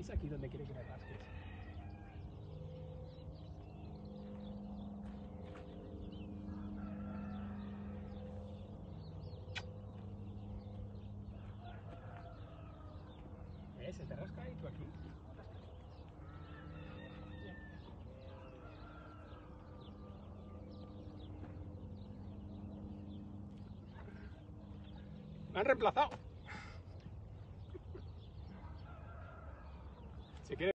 Es aquí donde quiere que me ¿Se te rasca y tú aquí? Me han reemplazado.